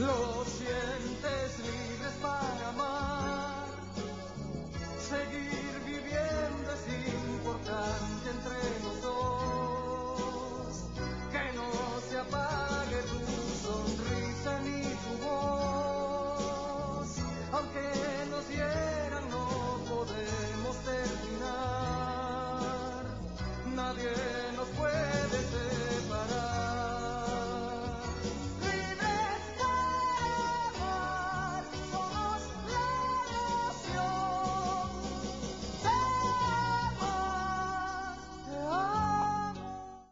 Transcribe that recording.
Lord.